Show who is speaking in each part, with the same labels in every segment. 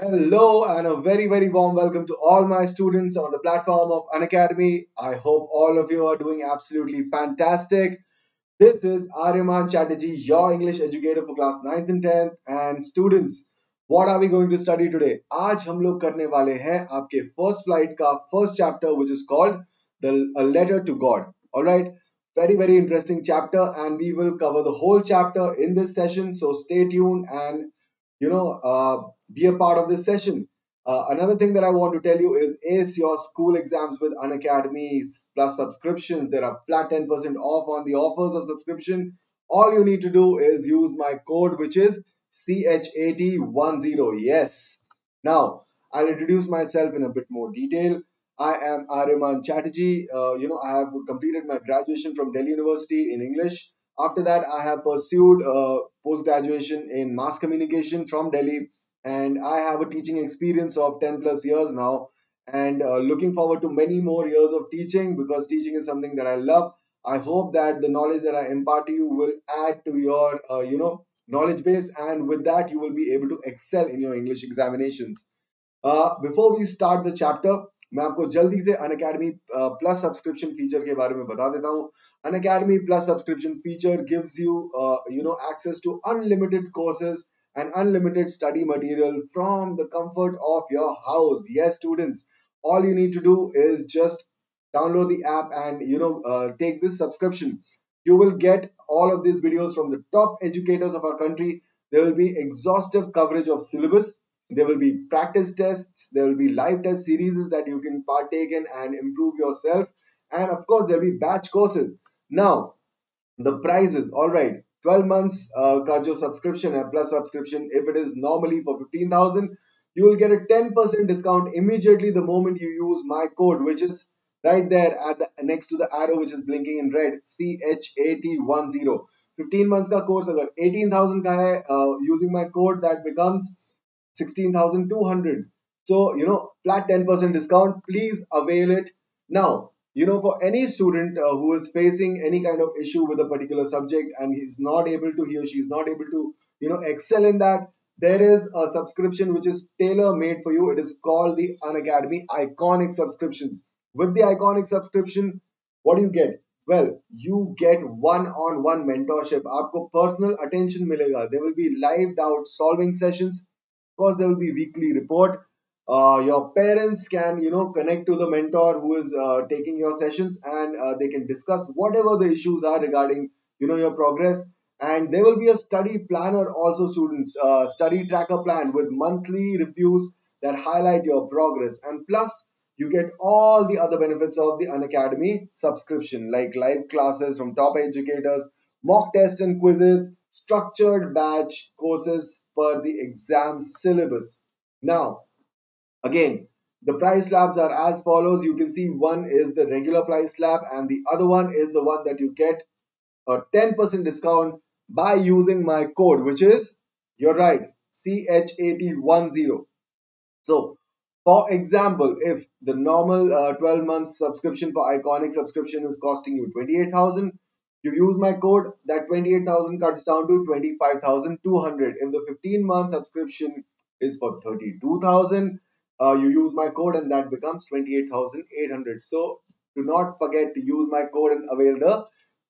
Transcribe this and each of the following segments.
Speaker 1: Hello and a very very warm welcome to all my students on the platform of Unacademy. I hope all of you are doing absolutely fantastic. This is Aryaman Chatterjee, your English educator for class 9th and 10th. And students, what are we going to study today? आज हम लोग करने वाले हैं आपके first flight का first chapter which is called the a letter to God. All right. Very very interesting chapter and we will cover the whole chapter in this session. So stay tuned and you know uh, be a part of this session. Uh, another thing that i want to tell you is ace your school exams with unacademy plus subscriptions. There are flat 10% off on the offers of subscription. All you need to do is use my code which is chat10 yes. Now i'll introduce myself in a bit more detail. I am aryaman chatterjee. Uh, you know i have completed my graduation from delhi university in english. After that, I have pursued uh, post graduation in mass communication from Delhi, and I have a teaching experience of 10 plus years now. And uh, looking forward to many more years of teaching because teaching is something that I love. I hope that the knowledge that I impart to you will add to your, uh, you know, knowledge base, and with that, you will be able to excel in your English examinations. Before we start the chapter मैं आपको जल्दी से Unacademy plus subscription feature के बारे में बता देता हूँ अन academy plus subscription feature gives you you know access to unlimited courses and unlimited study material from the comfort of your house. Yes students all you need to do is just download the app and you know uh, take this subscription. You will get all of these videos from the top educators of our country. There will be exhaustive coverage of syllabus. There will be practice tests. There will be live test series that you can partake in and improve yourself. And of course there will be batch courses. Now the prices. All right 12 months uh, jo subscription hai plus subscription if it is normally for 15000 you will get a 10% discount immediately the moment you use my code which is right there at the next to the arrow which is blinking in red CHAT10 15 months ka course agar 18000 ka hai uh, using my code that becomes 16,200. So, you know, flat 10% discount, please avail it now you know for any student uh, who is facing any kind of issue with a particular subject and he's not able to he or she is not able to you know excel in that there is a subscription which is tailor made for you. It is called the unacademy iconic subscriptions. With the iconic subscription what do you get? Well you get one on one mentorship. aapko personal attention milega there will be live doubt-solving sessions. Of course there will be weekly report uh, your parents can you know connect to the mentor who is uh, taking your sessions and uh, they can discuss whatever the issues are regarding you know your progress and there will be a study planner also students uh, study tracker plan with monthly reviews that highlight your progress and plus you get all the other benefits of the unacademy subscription like live classes from top educators mock tests and quizzes structured batch courses per the exam syllabus. Now, again, the price slabs are as follows. You can see one is the regular price slab and the other one is the one that you get a 10% discount by using my code, which is, you're right, CHAT10. So, for example, if the normal uh, 12 months subscription for Iconic subscription is costing you 28,000, you use my code that 28000 cuts down to 25200 if the 15 month subscription is for 32000 uh, you use my code and that becomes 28800 so do not forget to use my code and avail the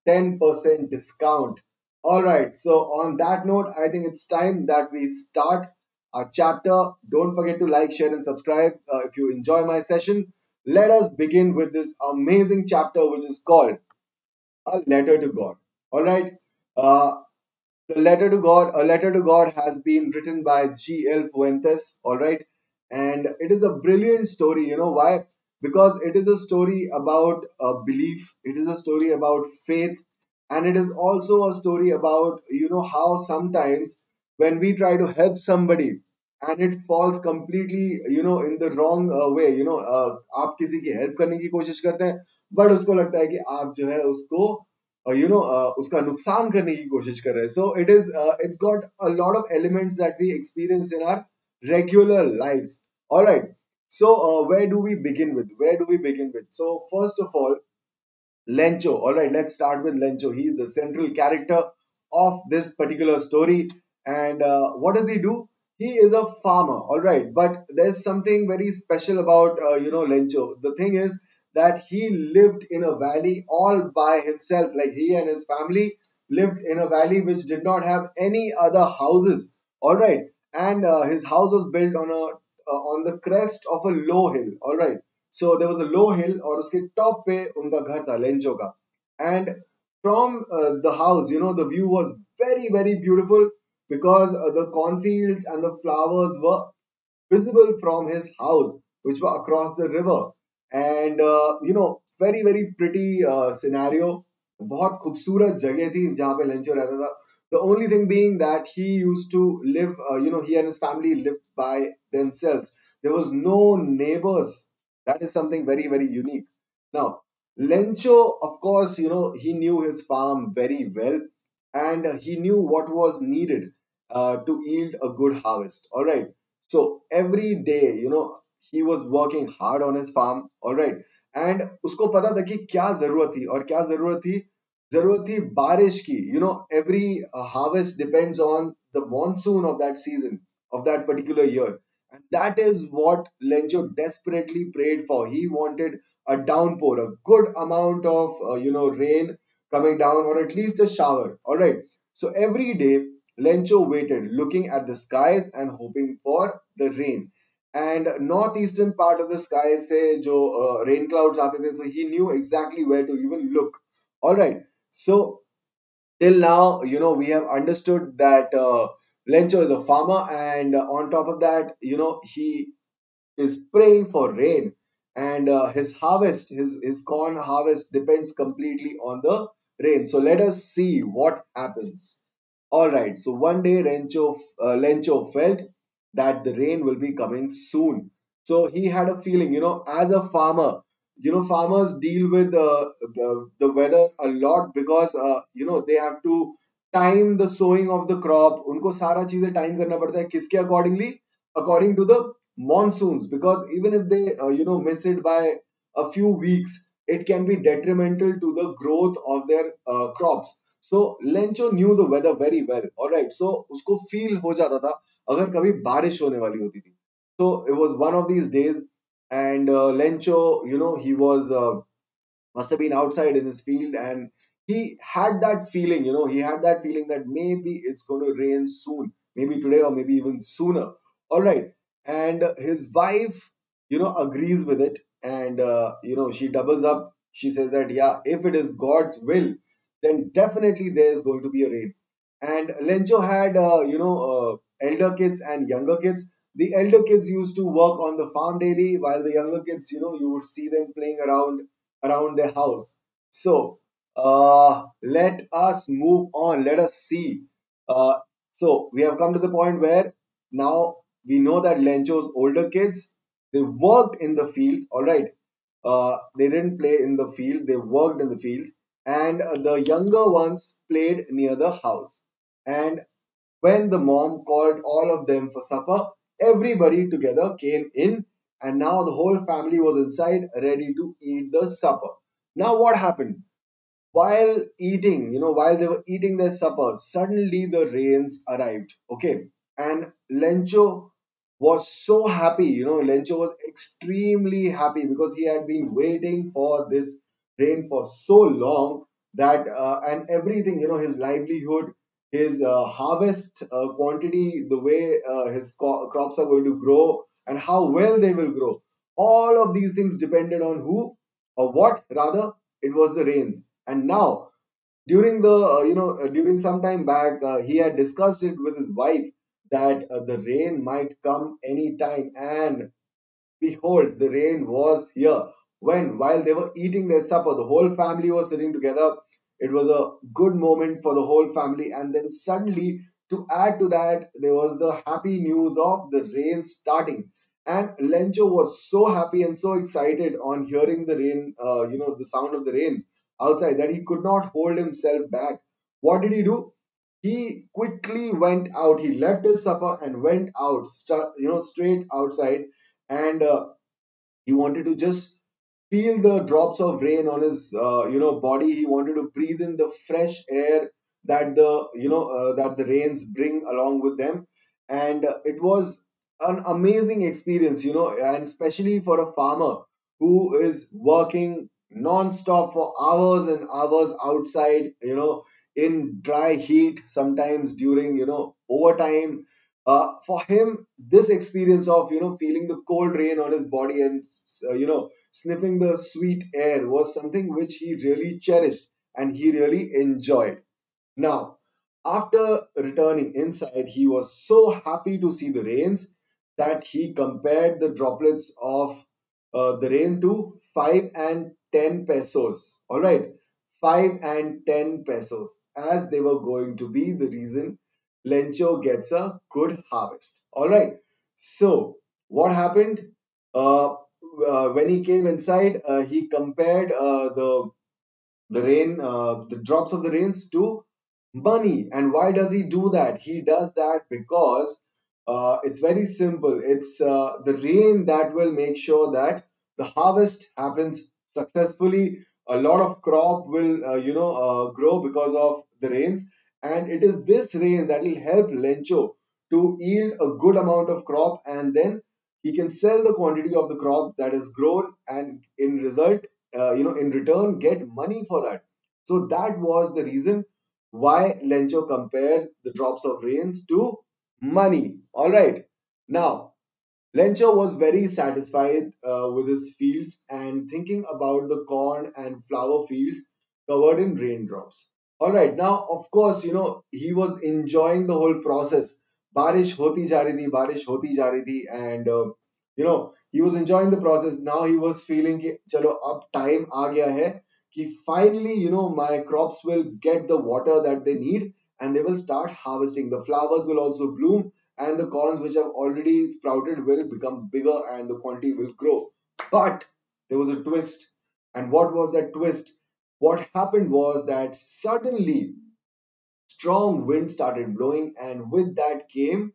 Speaker 1: 10% discount all right so on that note i think it's time that we start our chapter don't forget to like share and subscribe uh, if you enjoy my session let us begin with this amazing chapter which is called a letter to God. All right. Uh, the letter to God, a letter to God has been written by G.L. Fuentes. All right And it is a brilliant story. You know why? Because it is a story about uh, belief, it is a story about faith, and it is also a story about, you know, how sometimes when we try to help somebody and it falls completely you know in the wrong uh, way you know uh, आप किसी की help करने की कोशिश करते हैं but उसको लगता है कि आप जो है उसको यू नो उसका नुकसान करने की कोशिश कर रहे हैं so it is it's got a lot of elements that we experience in are regular lives. All right so uh, where do we begin with? Where do we begin with? So first of all lencho. All right let's start with lencho. He is the central character of this particular story. And uh, what does he do? He is a farmer. All right but there's something very special about uh, you know lencho. The thing is that he lived in a valley all by himself. Like he and his family lived in a valley which did not have any other houses. All right and uh, his house was built on a uh, on the crest of a low hill all right so there was a low hill और उसके top पे उनका घर था Lencho का and from uh, the house you know the view was very very beautiful because uh, the cornfields and the flowers were visible from his house which were across the river and uh, you know very very pretty uh, scenario बहुत खूबसूरत जगह थी जहाँ पे Lencho रहता था the only thing being that he used to live uh, you know he and his family lived by themselves there was no neighbors that is something very very unique now lencho of course you know he knew his farm very well and he knew what was needed uh, to yield a good harvest all right so every day you know he was working hard on his farm all right and उसको पता था कि क्या जरूरत थी और क्या जरूरत थी जरूरत थी बारिश की you know every uh, harvest depends on the monsoon of that season of that particular year and that is what Lencho desperately prayed for he wanted a downpour a good amount of uh, you know rain coming down or at least a shower all right so every day Lencho waited looking at the skies and hoping for the rain and northeastern part of the sky से जो uh, rain clouds आते थे so he knew exactly where to even look all right so till now you know we have understood that uh, Lencho is a farmer and on top of that you know he is praying for rain. And uh, his harvest his his corn harvest depends completely on the rain. So let us see what happens. All right. So one day Rencho, uh, lencho felt that the rain will be coming soon. So he had a feeling you know as a farmer you know farmers deal with uh, the, the weather a lot because uh, you know they have to time the sowing of the crop उनको सारा चीजें time करना पड़ता है किसके accordingly according to the monsoons because even if they uh, you know miss it by a few weeks it can be detrimental to the growth of their uh, crops so lencho knew the weather very well all right so उसको feel हो जाता था अगर कभी बारिश होने वाली होती थी so it was one of these days and uh, lencho you know he was uh, must have been outside in his field and he had that feeling you know he had that feeling that maybe it's going to rain soon maybe today or maybe even sooner. All right. And his wife you know agrees with it. And uh, you know she doubles up. She says that yeah if it is god's will then definitely there is going to be a rain. And lencho had uh, you know uh, elder kids and younger kids the elder kids used to work on the farm daily while the younger kids you know you would see them playing around around their house. So uh, let us move on. Let us see. Uh, so we have come to the point where now we know that lencho's older kids they worked in the field all right. Uh, they didn't play in the field they worked in the field and the younger ones played near the house. And when the mom called all of them for supper, everybody together came in, and now the whole family was inside ready to eat the supper. Now, what happened? While eating, you know, while they were eating their supper, suddenly the rains arrived. Okay, and Lencho was so happy. You know, Lencho was extremely happy because he had been waiting for this rain for so long that, uh, and everything, you know, his livelihood, his uh, harvest uh, quantity, the way uh, his co- crops are going to grow, and how well they will grow. All of these things depended on who or what, rather, it was the rains. And now, during the, you know, during some time back, he had discussed it with his wife that the rain might come anytime and Behold, the rain was here. When, while they were eating their supper, the whole family was sitting together. It was a good moment for the whole family. And then suddenly, to add to that, there was the happy news of the rain starting. And Lencho was so happy and so excited on hearing the rain, uh, you know, the sound of the rains outside that he could not hold himself back. What did he do? He quickly went out. He left his supper and went out, you know, straight outside and uh, he wanted to just feel the drops of rain on his uh, you know body. He wanted to breathe in the fresh air that the you know uh, that the rains bring along with them. And it was an amazing experience you know and especially for a farmer who is working non-stop for hours and hours outside you know in dry heat sometimes during you know overtime uh, for him this experience of you know feeling the cold rain on his body and uh, you know sniffing the sweet air was something which he really cherished and he really enjoyed now, after returning inside, he was so happy to see the rains that he compared the droplets of uh, the rain to 5 and 10 pesos. All right, 5 and 10 pesos, as they were going to be the reason Lencho gets a good harvest. All right, so what happened? Uh, uh, when he came inside, uh, he compared uh, the the rain, uh, the drops of the rains to money. And why does he do that? He does that because uh, it's very simple. It's the rain that will make sure that the harvest happens successfully. A lot of crop will, you know, grow because of the rains, and it is this rain that will help Lencho to yield a good amount of crop, and then he can sell the quantity of the crop that is grown, and in result, uh, you know, in return, get money for that. So that was the reason why Lencho compares the drops of rains to money. All right. Now, Lencho was very satisfied uh, with his fields and thinking about the corn and flower fields covered in raindrops. All right, now of course, you know, he was enjoying the whole process. Barish hoti ja rahi thi, barish hoti ja rahi thi, and uh, you know, he was enjoying the process. Now he was feeling कि चलो अब time आ गया है कि finally, you know, my crops will get the water that they need and they will start harvesting. The flowers will also bloom and the corns which have already sprouted will become bigger and the quantity will grow. But there was a twist. And what was that twist? What happened was that suddenly strong wind started blowing, and with that came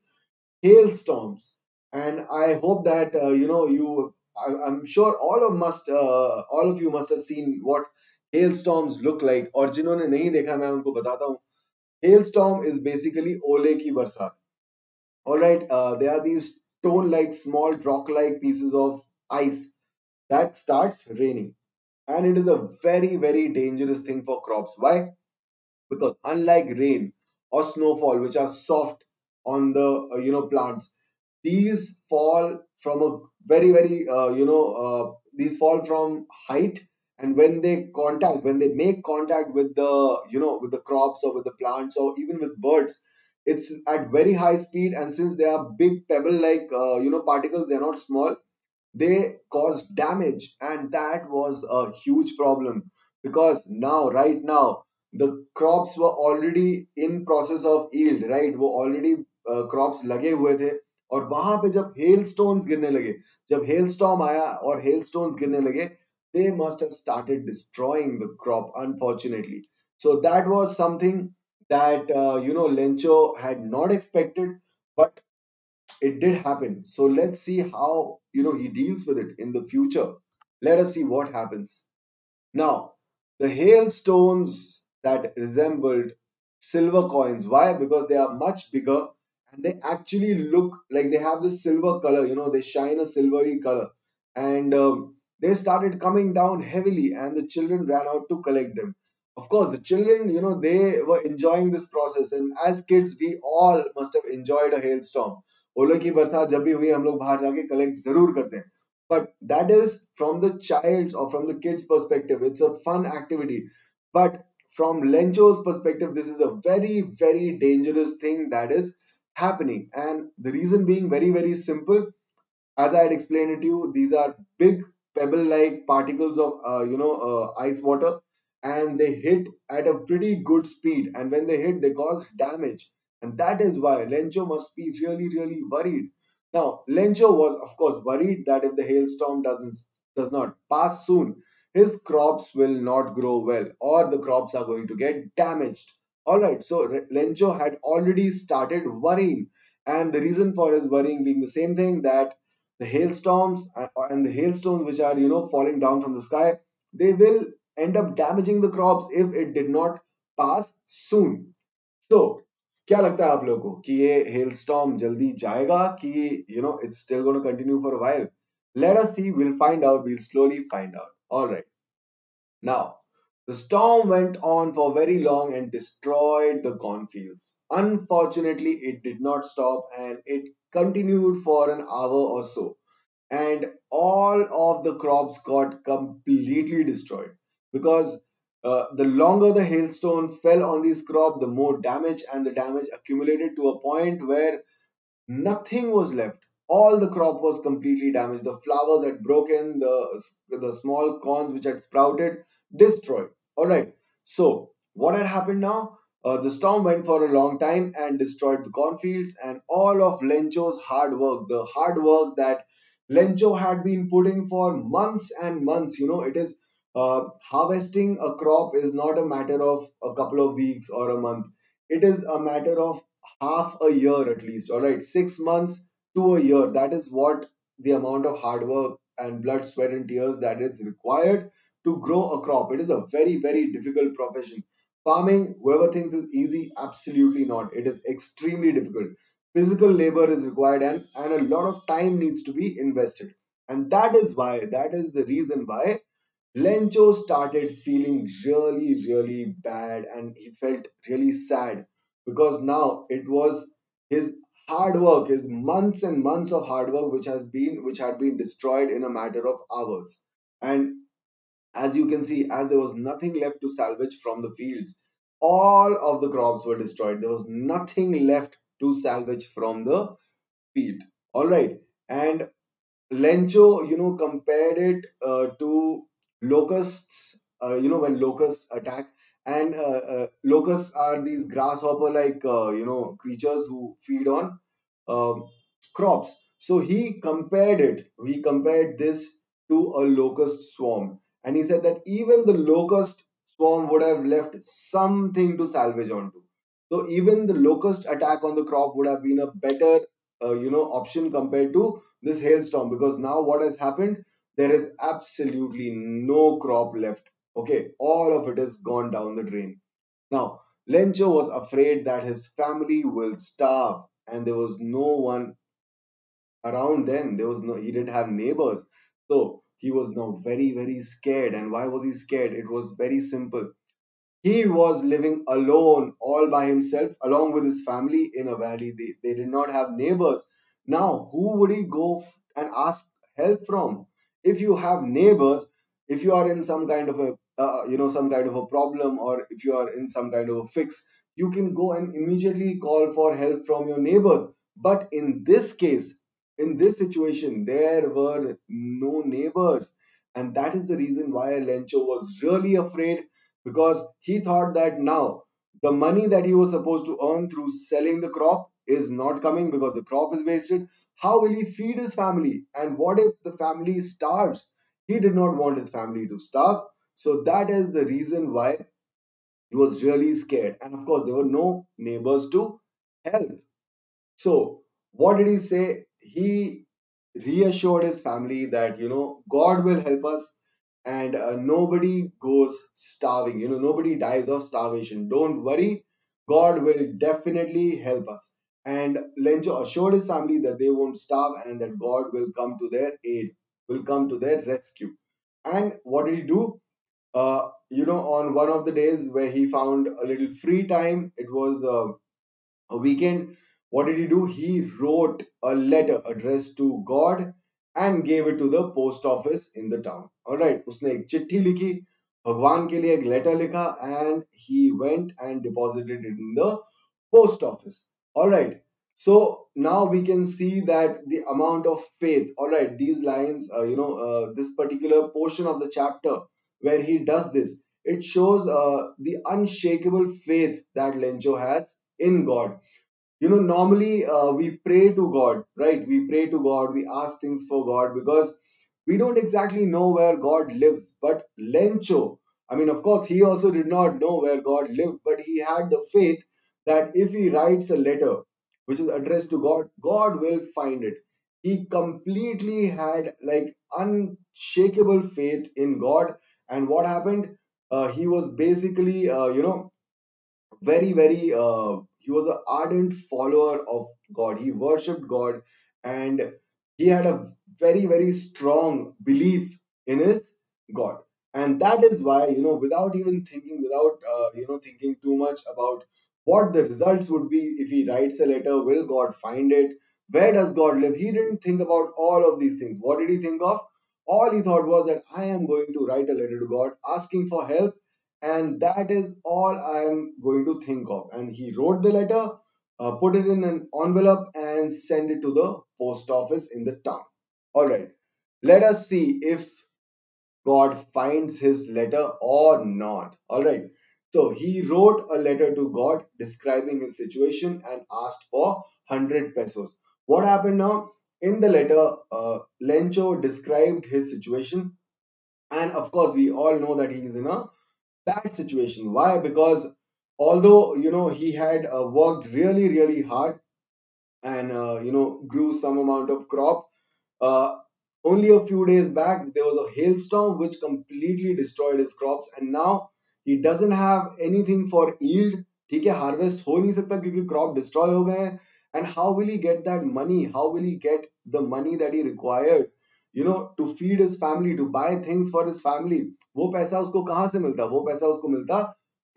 Speaker 1: hailstorms. And I hope that uh, you know you. I, I'm sure all of must uh, all of you must have seen what hailstorms look like. और जिन्होंने नहीं देखा मैं उनको बताता हूँ. Hailstorm is basically ओले की बरसात. All right, uh, there are these stone-like, small rock-like pieces of ice that starts raining, and it is a very, very dangerous thing for crops. Why? Because unlike rain or snowfall, which are soft on the uh, you know plants, these fall from a very, very uh, you know uh, these fall from height, and when they contact, when they make contact with the you know with the crops or with the plants or even with birds it's at very high speed and since they are big pebble like uh, you know particles they're not small they cause damage and that was a huge problem because now right now the crops were already in process of yield right वो already uh, crops लगे हुए थे और वहां पे जब hail stones गिरने लगे जब hail storm आया और hail stones गिरने लगे they must have started destroying the crop unfortunately so that was something that uh, you know Lencho had not expected but it did happen so let's see how you know he deals with it in the future let us see what happens now, the hailstones that resembled silver coins. Why? Because they are much bigger and they actually look like they have this silver color. You know, they shine a silvery color. And um, they started coming down heavily, and the children ran out to collect them. Of course, the children, you know, they were enjoying this process. And as kids, we all must have enjoyed a hailstorm. ओले की बरसात जब भी हुई हम लोग बाहर जाके कलेक्ट जरूर करते हैं but that is from the child's or from the kid's perspective it's a fun activity but from lencho's perspective this is a very very dangerous thing that is happening and the reason being very very simple as I had explained it to you, these are big pebble-like particles of uh, you know uh, ice water, and they hit at a pretty good speed. And when they hit, they cause damage, and that is why Lencho must be really really worried. Now, Lencho was of course worried that if the hailstorm doesn't does not pass soon, his crops will not grow well, or the crops are going to get damaged. All right, so Lencho had already started worrying, and the reason for his worrying being the same thing that the hailstorms uh, and the hailstones which are you know falling down from the sky they will end up damaging the crops if it did not pass soon so क्या लगता है आप लोगों को कि ये hello storm जल्दी जाएगा कि you know it's still gonna continue for a while let us see we'll find out we'll slowly find out all right now the storm went on for very long and destroyed the cornfields unfortunately it did not stop and it continued for an hour or so and all of the crops got completely destroyed because uh, the longer the hailstone fell on these crop, the more damage and the damage accumulated to a point where nothing was left. All the crop was completely damaged. The flowers had broken the the small corns which had sprouted destroyed. All right. So what had happened now? Uh, the storm went for a long time and destroyed the cornfields and all of lencho's hard work the hard work that lencho had been putting for months and months. You know it is uh, harvesting a crop is not a matter of a couple of weeks or a month. It is a matter of half a year at least all right? Six months to a year. That is what the amount of hard work and blood sweat and tears that is required to grow a crop. It is a very very difficult profession. Farming whoever thinks is easy absolutely not. It is extremely difficult. Physical labor is required and and a lot of time needs to be invested. And that is why that is the reason why Lencho started feeling really, really bad and he felt really sad because now it was his hard work, his months and months of hard work, which has been which had been destroyed in a matter of hours. And as you can see, as there was nothing left to salvage from the fields, all of the crops were destroyed. There was nothing left to salvage from the field. All right. And Lencho, you know, compared it uh, to locusts. Uh, you know, when locusts attack, and uh, uh, locusts are these grasshopper-like, uh, you know, creatures who feed on um, crops. So he compared it. He compared this to a locust swarm, and he said that even the locust swarm would have left something to salvage onto. So even the locust attack on the crop would have been a better, uh, you know, option compared to this hailstorm because now what has happened? There is absolutely no crop left. Okay, all of it is gone down the drain. Now, Lencho was afraid that his family will starve and there was no one around them. There was no, he didn't have neighbors. So he was now very, very scared. And why was he scared? It was very simple he was living alone, all by himself, along with his family in a valley. They, they did not have neighbors. Now, who would he go and ask help from? If you have neighbors, if you are in some kind of a uh, you know some kind of a problem or if you are in some kind of a fix you can go and immediately call for help from your neighbors. But in this case in this situation there were no neighbors. And that is the reason why lencho was really afraid because he thought that now the money that he was supposed to earn through selling the crop is not coming because the crop is wasted. How will he feed his family? And what if the family starves? He did not want his family to starve. So that is the reason why he was really scared. And of course, there were no neighbors to help. So, what did he say? He reassured his family that, you know, God will help us and uh, nobody goes starving. You know, nobody dies of starvation. Don't worry, God will definitely help us. And Lencho assured his family that they won't starve and that God will come to their aid, will come to their rescue. And what did he do? Uh, you know, on one of the days where he found a little free time, it was uh, a weekend, what did he do? He wrote a letter addressed to God and gave it to the post office in the town. All right, उसने एक चिट्ठी लिखी भगवान के लिए एक letter लिखा and he went and deposited it in the post office. All right. So now we can see that the amount of faith. All right, these lines, uh, you know, uh, this particular portion of the chapter where he does this, it shows uh, the unshakable faith that Lencho has in God. You know normally uh, we pray to god right? We pray to god. We ask things for god because we don't exactly know where god lives. But lencho i mean of course he also did not know where god lived but he had the faith that if he writes a letter which is addressed to god god will find it. He completely had like unshakable faith in god. And what happened? Uh, he was basically uh, you know very very uh, he was an ardent follower of god. He worshipped god. And he had a very very strong belief in his god. And that is why you know without even thinking without uh, you know thinking too much about what the results would be if he writes a letter? Will god find it? Where does god live? He didn't think about all of these things. What did he think of? All he thought was that i am going to write a letter to god asking for help and that is all i am going to think of. And he wrote the letter uh, put it in an envelope and send it to the post office in the town. All right. Let us see if God finds his letter or not. All right. So he wrote a letter to God describing his situation and asked for 100 pesos. What happened now? In the letter, uh, Lencho described his situation. And of course, we all know that he is in a bad situation. Why? Because although, you know, he had uh, worked really, really hard and, uh, you know, grew some amount of crop, uh, only a few days back, there was a hailstorm which completely destroyed his crops, and now he doesn't have anything for yield. ठीक है harvest हो नहीं सकता क्योंकि crop destroy हो गए हैं and how will he get that money how will he get the money that he required you know to feed his family to buy things for his family वो पैसा उसको कहाँ से मिलता वो पैसा उसको मिलता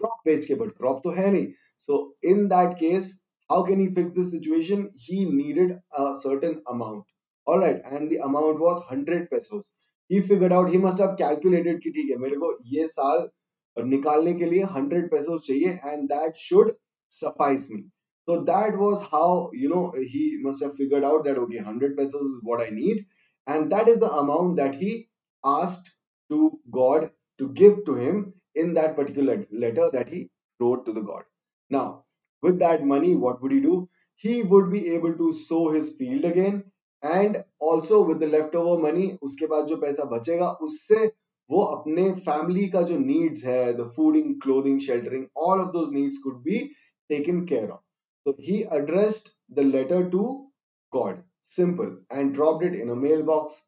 Speaker 1: क्रॉप बेच के बट क्रॉप तो है नहीं so in that case how can he fix this situation he needed a certain amount all right and the amount was 100 pesos he figured out he must have calculated कि ठीक है मेरे को ये और निकालने के लिए हंड्रेड पैसे चाहिए and that should suffice me तो that was how you know he must figured out that okay hundred पैसे what I need and that is the amount that he asked to God to give to him in that particular letter that he wrote to the God now with that money what would you do he would be able to sow his field again and also with the left over money उसके बाद जो पैसा बचेगा उससे वो अपने family का जो नीड्स है the fooding clothing sheltering all of those needs could be taken care of so he addressed the letter to God simple and dropped it in a mailbox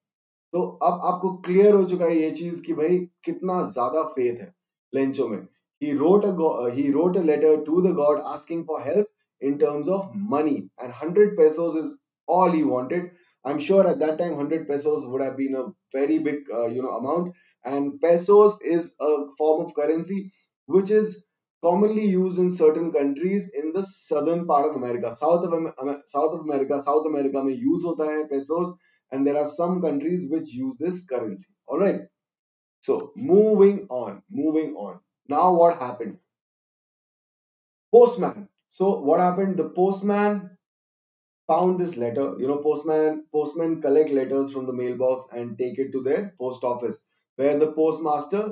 Speaker 1: तो अब आपको क्लियर हो चुका है ये चीज कि भाई कितना ज्यादा फेथ है लेंचो में he wrote a he wrote a letter to the god asking for help in terms of money and 100 pesos is all he wanted i'm sure at that time 100 pesos would have been a very big uh, you know amount. And pesos is a form of currency which is commonly used in certain countries in the southern part of america. South of south of america south america may use hota hai pesos and there are some countries which use this currency. All right. So moving on moving on. Now what happened? Postman. So what happened? The postman found this letter you know postman postmen collect letters from the mailbox and take it to their post office where the postmaster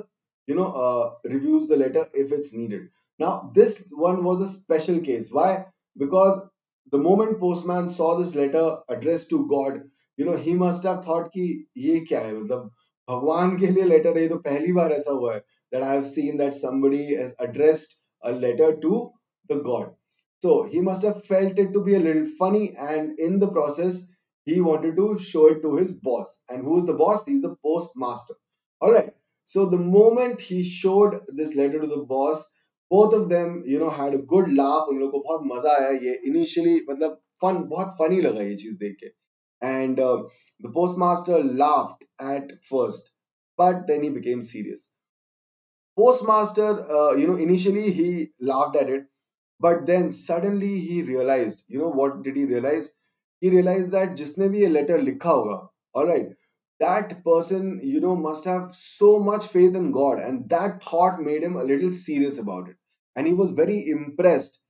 Speaker 1: you know uh, reviews the letter if it's needed now this one was a special case why because the moment postman saw this letter addressed to god you know he must have thought कि ये क्या है मतलब भगवान के लिए letter ये तो पहली बार ऐसा हुआ है that I have seen that somebody has addressed a letter to the god so he must have felt it to be a little funny, and in the process, he wanted to show it to his boss. And who's the boss? He's the postmaster. All right. So the moment he showed this letter to the boss, both of them, you know, had a good laugh. उन लोगों को बहुत मजा आया ये initially मतलब fun बहुत funny लगा ये चीज देख के. And uh, the postmaster laughed at first, but then he became serious. Postmaster, uh, you know, initially he laughed at it, but then suddenly he realized, you know what did he realize? He realized that जिसने भी ये letter लिखा होगा, all right, that person, you know, must have so much faith in God, and that thought made him a little serious about it, and he was very impressed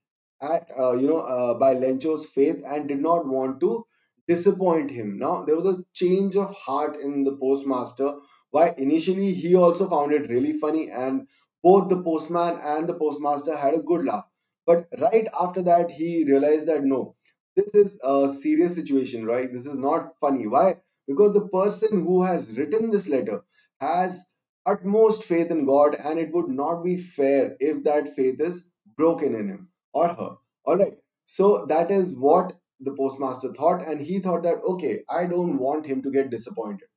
Speaker 1: at uh, you know uh, by Lencho's faith and did not want to disappoint him. Now there was a change of heart in the postmaster. Why initially he also found it really funny, and both the postman and the postmaster had a good laugh. But right after that, he realized that no, this is a serious situation, right? This is not funny. Why? Because the person who has written this letter has utmost faith in God, and it would not be fair if that faith is broken in him or her. All right. So that is what the postmaster thought, and he thought that okay, I don't want him to get disappointed.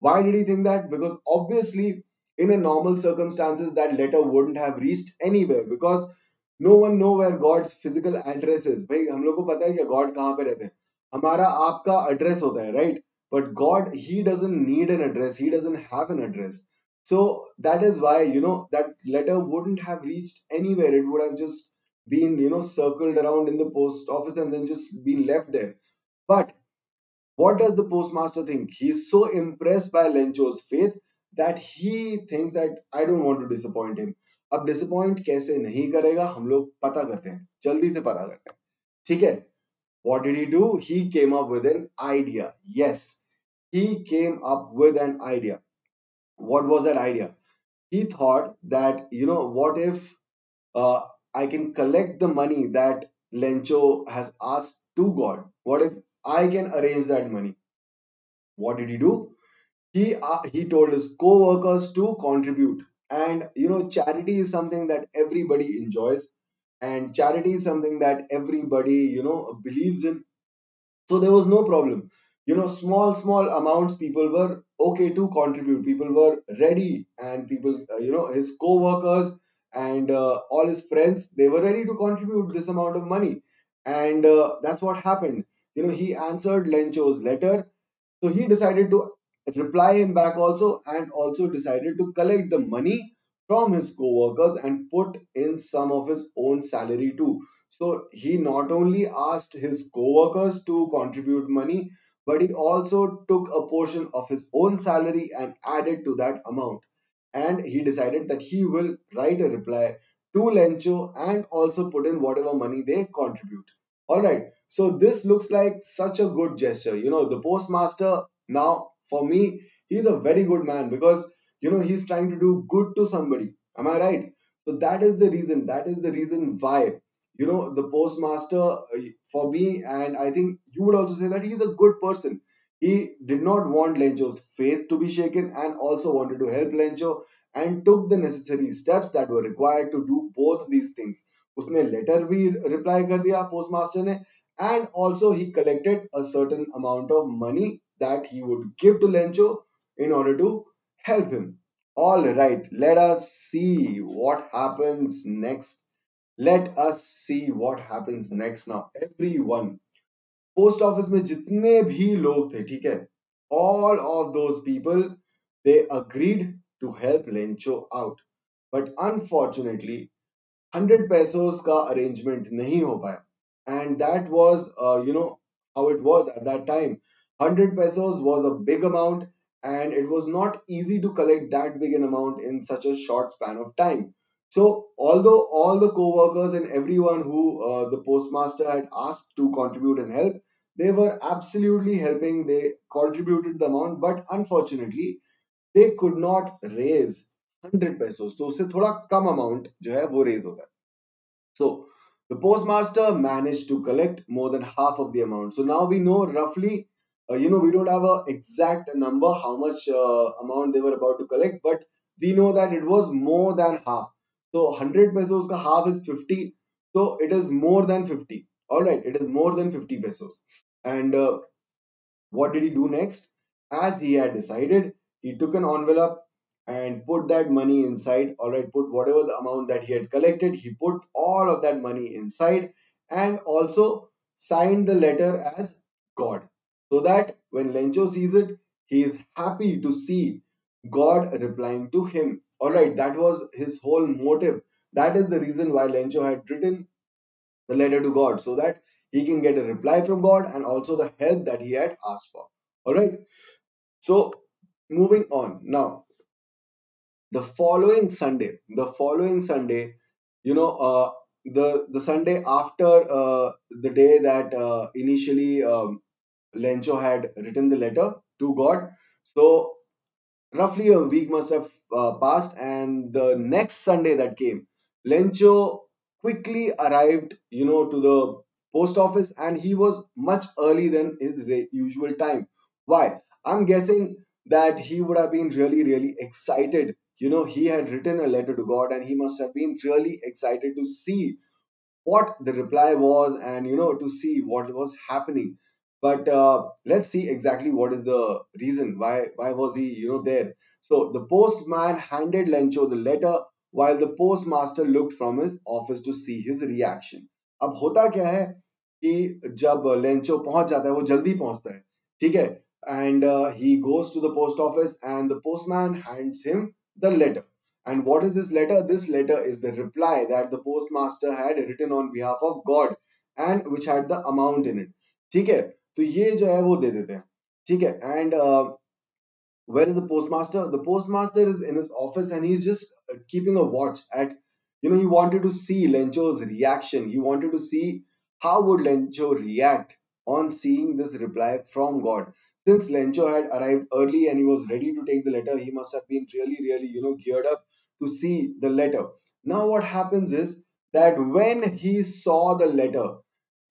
Speaker 1: Why did he think that? Because obviously, in a normal circumstances, that letter wouldn't have reached anywhere because no one know where God's physical address is भाई हम लोग को पता है कि God कहाँ पे रहते हैं हमारा आपका एड्रेस होता है right but God he doesn't need an address he doesn't have an address so that is why you know that letter wouldn't have reached anywhere it would have just been you know circled around in the post office and then just been left there but what does the postmaster think? He's so impressed by Lencho's faith that he thinks that I don't want to disappoint him. अब disappoint कैसे नहीं करेगा हम लोग पता करते हैं जल्दी से पता करते हैं ठीक है what did he do he came up with an idea yes he came up with an idea what was that idea he thought that you know what if uh, i can collect the money that lencho has asked to god what if i can arrange that money what did he do he uh, he told his co-workers to contribute and you know charity is something that everybody enjoys. And charity is something that everybody you know believes in. So there was no problem. You know small small amounts people were okay to contribute. People were ready and people uh, you know his co-workers and uh, all his friends they were ready to contribute this amount of money. And uh, that's what happened. You know he answered lencho's letter. So he decided to reply him back also and also decided to collect the money from his co-workers and put in some of his own salary too. So he not only asked his co-workers to contribute money, but he also took a portion of his own salary and added to that amount. And he decided that he will write a reply to Lencho and also put in whatever money they contribute. All right. So this looks like such a good gesture. You know, the postmaster now, for me, he's a very good man because, you know, he's trying to do good to somebody. Am I right? So that is the reason. That is the reason why, you know, the postmaster, uh, for me, and I think you would also say that he's a good person. He did not want Lencho's faith to be shaken and also wanted to help Lencho and took the necessary steps that were required to do both of these things उसने letter भी reply कर दिया post master ने and also he collected a certain amount of money that he would give to Lencho in order to help him. All right, let us see what happens next. Let us see what happens next now. Everyone, post office में जितने भी लोग थे ठीक है all of those people they agreed to help Lencho out. But unfortunately, hundred पैसों का arrangement नहीं हो पाया and that was you know how it was at that time hundred pesos was a big amount and it was not easy to collect that big an amount in such a short span of time so although all the co-workers and everyone who uh, the postmaster had asked to contribute and help they were absolutely helping they contributed the amount but unfortunately they could not raise hundred pesos तो उससे थोड़ा कम amount जो है वो raise होता है so the postmaster managed to collect more than half of the amount so now we know roughly uh, you know we don't have a exact number how much uh, amount they were about to collect but we know that it was more than half. So 100 pesos ka half is 50 so it is more than 50 all right it is more than 50 pesos. And uh, what did he do next? As he had decided he took an envelope and put that money inside. All right put whatever the amount that he had collected he put all of that money inside and also signed the letter as god so that when lencho sees it he is happy to see god replying to him. All right that was his whole motive. That is the reason why lencho had written the letter to god so that he can get a reply from god and also the help that he had asked for. All right? So moving on. Now the following sunday the following sunday you know uh, the the sunday after uh, the day that uh, initially um, lencho had written the letter to god. So roughly a week must have uh, passed and the next sunday that came lencho quickly arrived you know to the post office and he was much early than his usual time. Why? I'm guessing that he would have been really really excited. You know he had written a letter to god and he must have been really excited to see what the reply was and you know to see what was happening but uh, let's see exactly what is the reason why why was he you know there so the postman handed lencho the letter while the postmaster looked from his office to see his reaction. अब होता क्या है कि जब Lencho पहुंच जाता है वो जल्दी पहुंचता है ठीक है and uh, he goes to the post office and the postman hands him the letter and what is this letter this letter is the reply that the postmaster had written on behalf of god and which had the amount in it ठीक है तो ये जो है वो दे देते हैं ठीक है and uh, where is the postmaster the postmaster is in his office and he's just keeping a watch at you know he wanted to see lencho's reaction he wanted to see how would lencho react on seeing this reply from god since lencho had arrived early and he was ready to take the letter he must have been really really you know geared up to see the letter now what happens is that when he saw the letter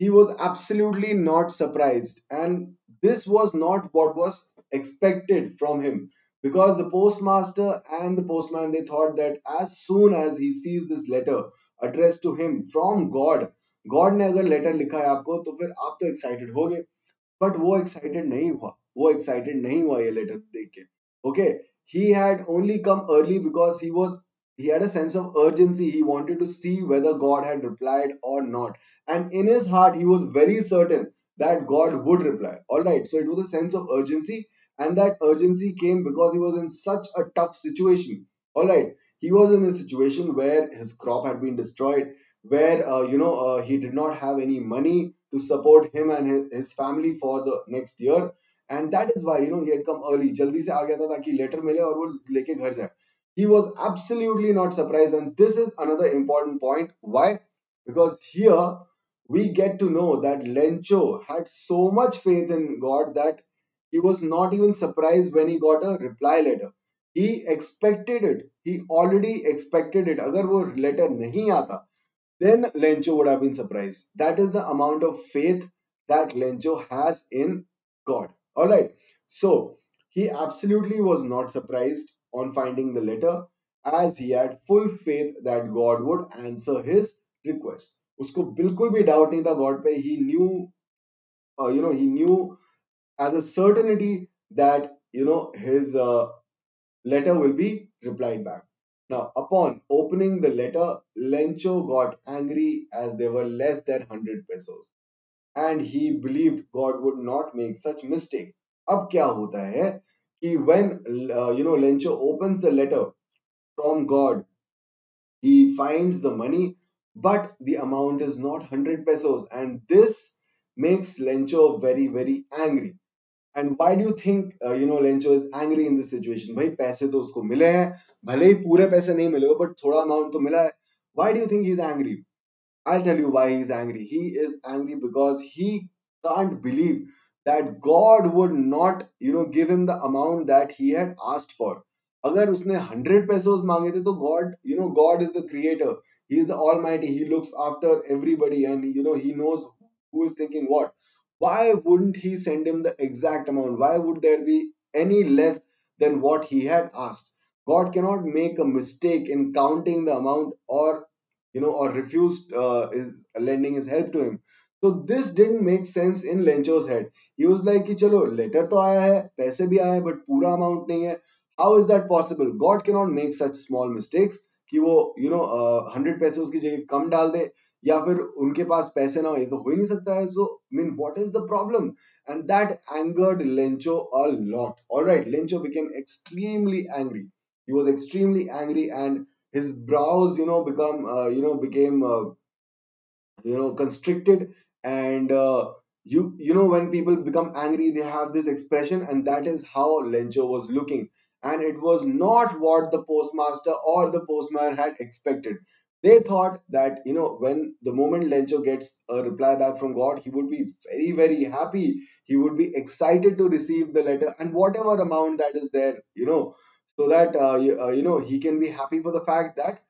Speaker 1: he was absolutely not surprised and this was not what was expected from him because the postmaster and the postman they thought that as soon as he sees this letter addressed to him from god God ने अगर letter लिखा है आपको तो फिर आप तो excited हो गए बट वो एक्साइटेड नहीं हुआ वो एक्साइटेड नहीं हुआ ये लेटर देख के okay he had only come early because he was he had a sense of urgency. He wanted to see whether god had replied or not. And in his heart he was very certain that god would reply. All right so it was a sense of urgency and that urgency came because he was in such a tough situation. All right he was in a situation where his crop had been destroyed where uh, you know uh, he did not have any money to support him and his, his family for the next year. And that is why you know he had come early. jaldi se aa gaya tha letter mile aur wo leke ghar jaye he was absolutely not surprised and this is another important point why because here we get to know that lencho had so much faith in god that he was not even surprised when he got a reply letter. He expected it. He already expected it. Agar wo letter nahi aata, then Lencho would have been surprised. That is the amount of faith that Lencho has in God. Alright. So he absolutely was not surprised on finding the letter as he had full faith that God would answer his request. उसको बिल्कुल भी doubt नहीं था God पे he knew you know he new as a certainty that you know his uh, letter will be replied back. Now, upon opening the letter, Lencho got angry as there were less than 100 pesos. And he believed God would not make such mistake. अब क्या होता है कि when uh, you know Lencho opens the letter from God, he finds the money, but the amount is not 100 pesos, and this makes Lencho very very angry. And why do think you know Lencho is angry in this situation भाई पैसे तो उसको मिले हैं भले ही पूरे पैसे नहीं मिले हो बट थोड़ा अमाउंट तो मिला है why do think he is angry I'll tell you why he's angry. He is angry because he can't believe that God would not, you know, give him the amount that he had asked for. अगर उसने hundred पेसोज मांगे थे तो God you know God is the creator he is the all mighty he looks after everybody and you know he knows who is thinking what why wouldn't he send him the exact amount? Why would there be any less than what he had asked? God cannot make a mistake in counting the amount or you know or refuse uh, his, lending his help to him. So this didn't make sense in Lencho's head. He was like कि चलो letter तो आया है पैसे भी आए but पूरा amount नहीं है. How is that possible? God cannot make such small mistakes. कि वो यू नो हंड्रेड पैसे उसकी जगह कम डाल दे या फिर उनके पास पैसे ना हो ये तो हो ही नहीं सकता है so mean what is the problem and that angered Lencho a lot alright Lencho became extremely angry he was extremely angry and his brows you know become uh, you know became uh, you know constricted and uh, you you know when people become angry they have this expression and that is how lencho was looking and it was not what the postmaster or the postman had expected. They thought that, you know, when the moment Lencho gets a reply back from God, he would be very, very happy. He would be excited to receive the letter and whatever amount that is there, you know, so that, uh, you, uh, you know, he can be happy for the fact that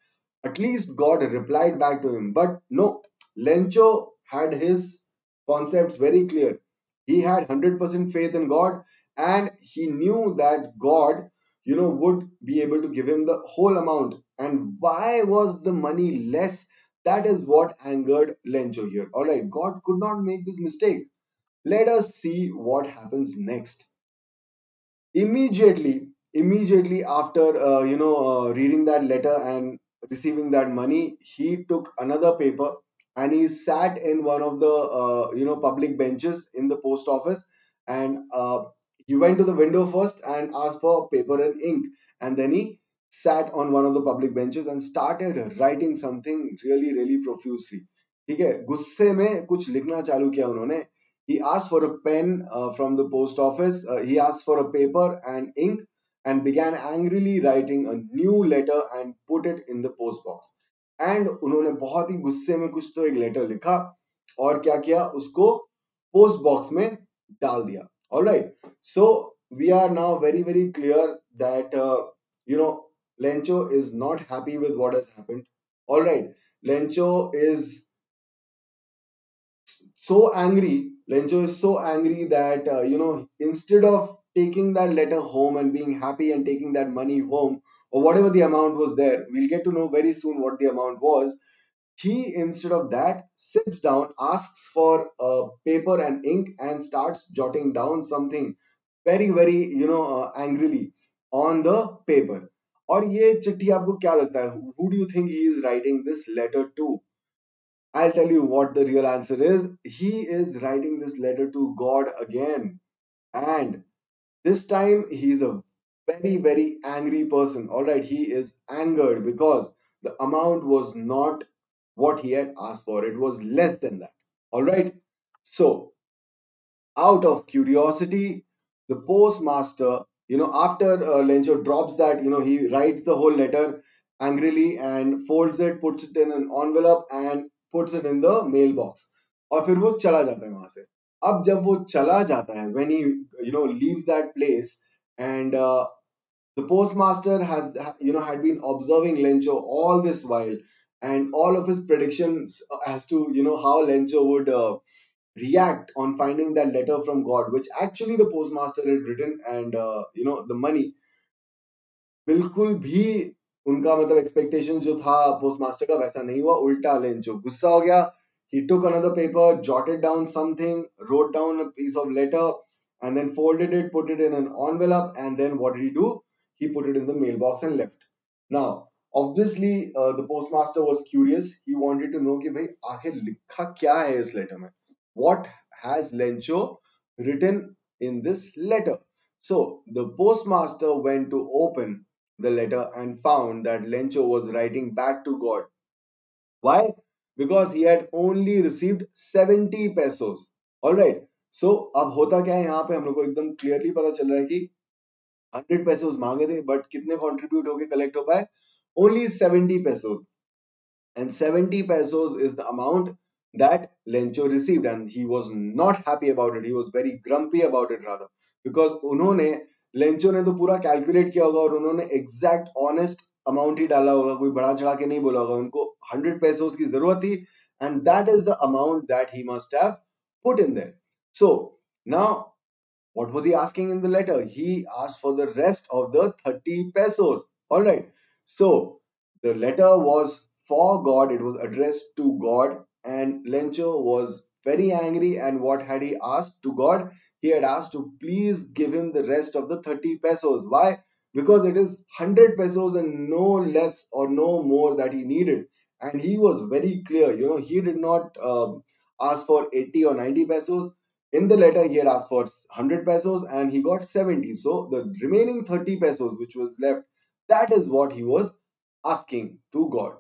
Speaker 1: at least God replied back to him. But no, Lencho had his concepts very clear. He had 100% faith in God and he knew that God you know would be able to give him the whole amount. And why was the money less? That is what angered lencho here. All right god could not make this mistake. Let us see what happens next. Immediately immediately after uh, you know uh, reading that letter and receiving that money, he took another paper and he sat in one of the uh, you know public benches in the post office and uh, he went to the window first and asked for paper and ink and then he sat on one of the public benches and started writing something really really profusely ठीक है गुस्से में कुछ लिखना चालू किया उन्होंने he asked for a pen uh, from the post office uh, he asked for a paper and ink and began angrily writing a new letter and put it in the post box And उन्होंने बहुत ही गुस्से में कुछ तो एक letter लिखा और क्या किया उसको पोस्ट बॉक्स में डाल दिया all right so we are now very very clear that you know Lencho is not happy with what has happened all right Lencho is so angry lencho is so angry that uh, you know instead of taking that letter home and being happy and taking that money home or whatever the amount was there. We'll get to know very soon what the amount was. He, instead of that, sits down, asks for a paper and ink, and starts jotting down something very, very, you know, uh, angrily on the paper. और ये चिट्ठी आपको क्या लगता है who do you think he is writing this letter to i'll tell you what the real answer is he is writing this letter to god again and this time he's a very, very angry person. All right, he is angered because the amount was not what he had asked for, it was less than that. All right, so out of curiosity, the postmaster, you know, after uh, Lencho drops that, you know, he writes the whole letter angrily and folds it, puts it in an envelope and puts it in the mailbox. और फिर वो चला जाता है वहां से अब जब वो चला जाता है when he you know leaves that place and uh, the postmaster has, you know, had been observing Lencho all this while, and all of his predictions as to, you know, how Lencho would uh, react on finding that letter from God, which actually the postmaster had written, and uh, you know, the money. बिल्कुल भी उनका मतलब expectation जो था postmaster का वैसा नहीं हुआ उल्टा लेंचो गुस्सा हो गया he took another paper jotted down something wrote down a piece of letter and then folded it put it in an envelope and then what did he do he put it in the mailbox and left. Now, obviously, uh, the postmaster was curious. He wanted to know कि भाई आखिर लिखा क्या है इस letter में? What has Lencho written in this letter? So the postmaster went to open the letter and found that Lencho was writing back to God. Why? Because he had only received 70 pesos. Alright. So अब होता क्या है यहाँ पे हम लोग को एकदम क्लियरली पता चल रहा है कि हंड्रेड पैसे मांगे थे बट कितने कॉन्ट्रीब्यूट होके कलेक्ट हो पाए only seventy pesos and 70 pesos is the amount that Lencho received and he was not happy about it he was very grumpy about it rather because उन्होंने लेंचो ने तो पूरा कैलकुलेट किया होगा और उन्होंने एग्जैक्ट ऑनेस्ट अमाउंट ही डाला होगा कोई बढ़ा चढ़ा के नहीं बोला होगा उनको 100 pesos की ज़रूरत थी and that is the amount that he must have put in there so now what was he asking in the letter? He asked for the rest of the 30 pesos. All right. So the letter was for God, it was addressed to God, and Lencho was very angry. And what had he asked to God? He had asked to please give him the rest of the 30 pesos. Why? Because it is 100 pesos and no less or no more that he needed. And he was very clear, you know, he did not um, ask for 80 or 90 pesos in the letter, he had asked for 100 pesos and he got 70. So the remaining 30 pesos which was left, that is what he was asking to God.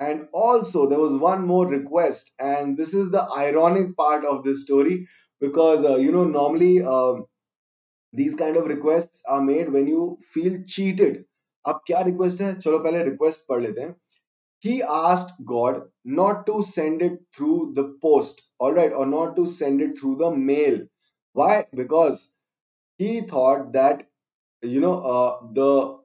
Speaker 1: And also, there was one more request, and this is the ironic part of this story because uh, you know, normally um, these kind of requests are made when you feel cheated. अब क्या request है चलो पहले request पढ़ लेते हैं he asked God not to send it through the post, all right, or not to send it through the mail. Why? Because he thought that you know uh, the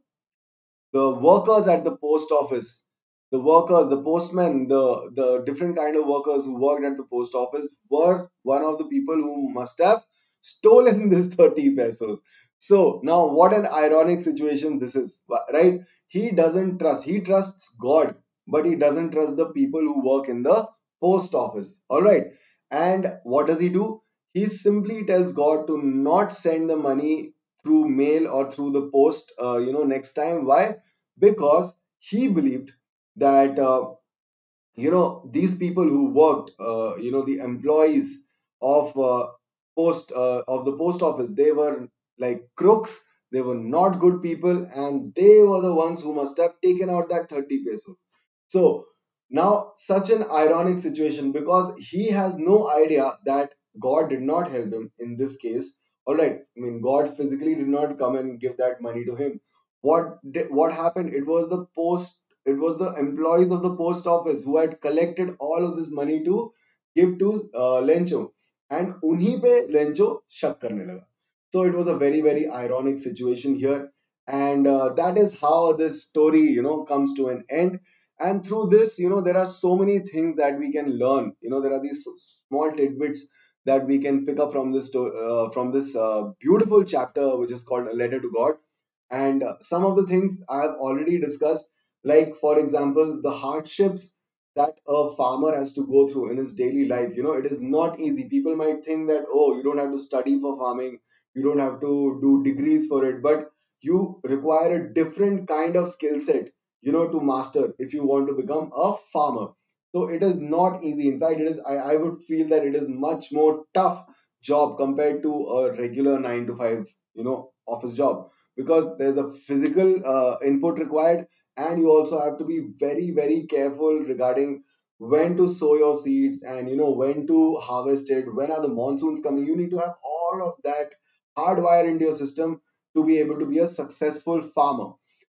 Speaker 1: the workers at the post office, the workers, the postmen, the the different kind of workers who worked at the post office were one of the people who must have stolen this 30 pesos. So now what an ironic situation this is, right? He doesn't trust, he trusts God but he doesn't trust the people who work in the post office. All right. And what does he do? He simply tells God to not send the money through mail or through the post, uh, you know, next time. Why? Because he believed that uh, you know these people who worked uh, you know the employees of uh, post uh, of the post office they were like crooks they were not good people and they were the ones who must have taken out that 30 pesos so now such an ironic situation because he has no idea that God did not help him in this case. All right, I mean God physically did not come and give that money to him. What did, what happened? It was the post. It was the employees of the post office who had collected all of this money to give to uh, Lencho, and unhi pe Lencho shak karne laga. So it was a very very ironic situation here, and uh, that is how this story you know comes to an end and through this you know there are so many things that we can learn you know there are these small tidbits that we can pick up from this uh, from this uh, beautiful chapter which is called a letter to god and uh, some of the things I have already discussed, like for example, the hardships that a farmer has to go through in his daily life. You know, it is not easy. People might think that, oh, you don't have to study for farming, you don't have to do degrees for it, but you require a different kind of skill set, you know, to master if you want to become a farmer. So it is not easy. In fact, it is, I, I would feel that it is much more tough job compared to a regular nine to five, you know, office job because there's a physical uh, input required and you also have to be very very careful regarding when to sow your seeds and you know when to harvest it when are the monsoons coming you need to have all of that hardwired into your system to be able to be a successful farmer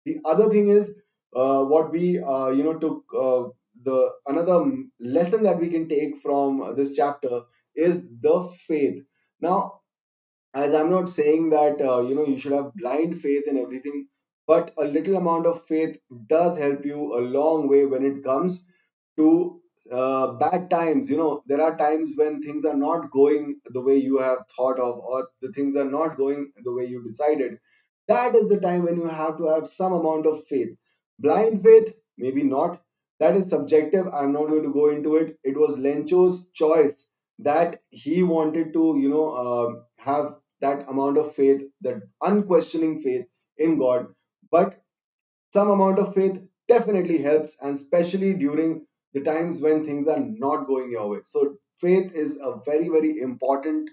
Speaker 1: the other thing is uh, what we uh, you know took uh, the another lesson that we can take from this chapter is the faith. Now as i'm not saying that uh, you know you should have blind faith in everything but a little amount of faith does help you a long way when it comes to uh, bad times. You know there are times when things are not going the way you have thought of or the things are not going the way you decided. That is the time when you have to have some amount of faith blind faith maybe not. That is subjective. I'm not going to go into it. It was lencho's choice that he wanted to you know uh, have that amount of faith that unquestioning faith in god. But some amount of faith definitely helps and especially during the times when things are not going your way. So faith is a very very important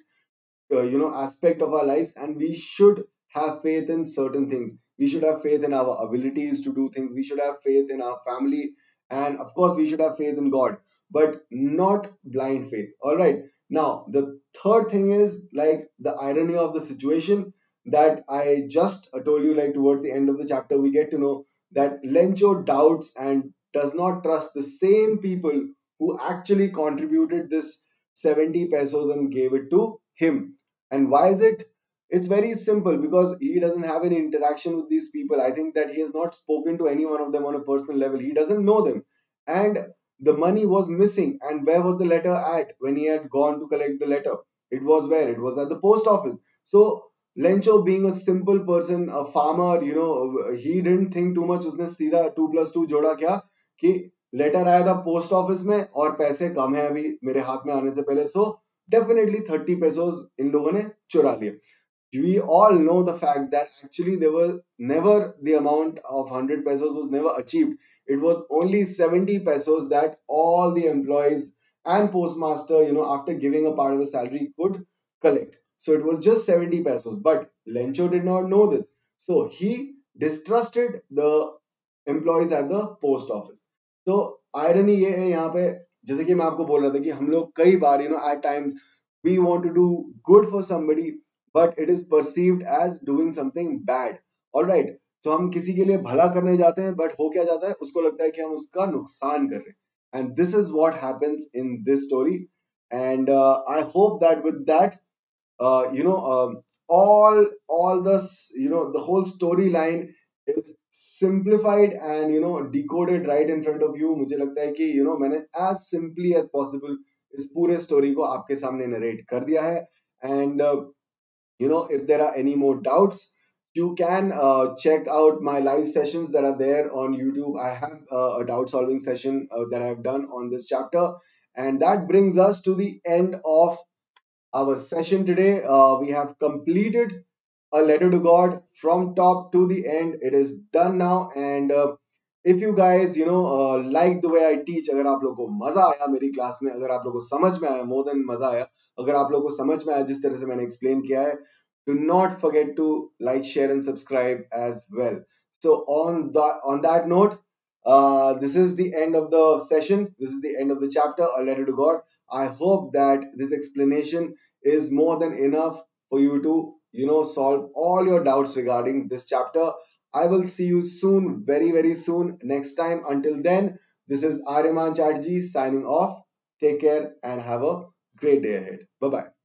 Speaker 1: uh, you know aspect of our lives and we should have faith in certain things we should have faith in our abilities to do things. We should have faith in our family. And of course we should have faith in god but not blind faith. All right. Now the third thing is like the irony of the situation that i just told you like towards the end of the chapter we get to know that lencho doubts and does not trust the same people who actually contributed this 70 pesos and gave it to him. And why is it? It's very simple because he doesn't have any interaction with these people. I think that he has not spoken to any one of them on a personal level. He doesn't know them. And the money was missing. And where was the letter at when he had gone to collect the letter? It was where? It was at the post office. So Lencho being a simple person, a farmer, you know, he didn't think too much. उसने सीधा two plus two जोड़ा क्या कि letter आया था post office में और पैसे कम है अभी मेरे हाथ में आने से पहले सो definitely 30 pesos इन लोगों ने चुरा लिए we all know the fact that actually there were never the amount of 100 pesos was never achieved it was only 70 pesos that all the employees and postmaster you know after giving a part of the salary could collect so it was just 70 pesos but lencho did not know this so he distrusted the employees at the post office तो irony ये है यहाँ पे जैसे कि मैं आपको बोल रहा था कि हम लोग कई बार you know at times we want to do good for somebody but it is perceive as doing something bad all right तो हम किसी के लिए भला करने जाते हैं बट हो क्या जाता है? उसको लगता है कि हम उसका नुकसान कर रहे हैं। And this is what happens in this story and I hope that with that you know all all do know the whole story line is simplified and you know decoded right in front of you मुझे लगता है कि you you know know, मैंने as simply as possible इस पूरे story को आपके सामने नरेट कर दिया है। And uh, you know if there are any more doubts you can uh, check out my live sessions that are there on youtube i have uh, a doubt solving session uh, that i have done on this chapter and that brings us to the end of our session today. Uh, we have completed a letter to God from top to the end. It is done now, and uh, if you guys you know like the way I teach अगर आप लोग को मजा आया मेरी class में अगर आप लोग को समझ में आया मोर देन मजा आया अगर आप लोग को समझ में आया जिस तरह से मैंने एक्सप्लेन किया है do not forget to like share and subscribe as well so on that on that note uh, this is the end of the session this is the end of the chapter a letter to god i hope that this explanation is more than enough for you to you know solve all your doubts regarding this chapter I will see you soon, very, very soon, next time. Until then, this is Aryaman Chatterjee signing off. Take care and have a great day ahead. Bye bye.